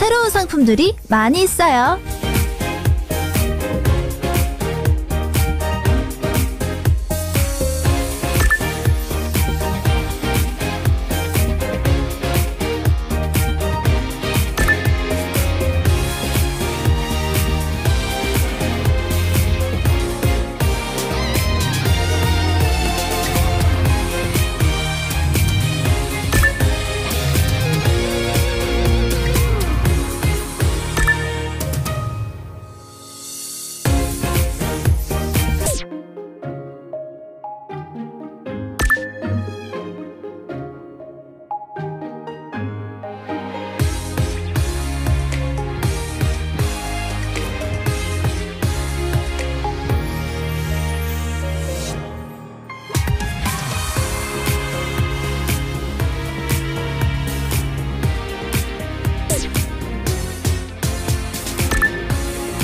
새로운 상품들이 많이 있어요.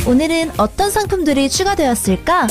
오늘은 어떤 상품들이 추가되었을까?